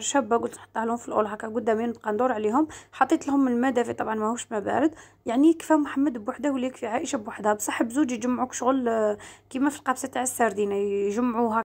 شابه قلت نحطها لهم في الأول هكا قدامي نبقى ندور عليهم. حطيت لهم الماء دافي طبعا ماهوش ما بارد يعني يكفى محمد بوحده ولا يكفي عائشة بوحدها. بصح بزوج يجمعوك شغل آه، كيما في القابسه تاع السردينة يجمعوها.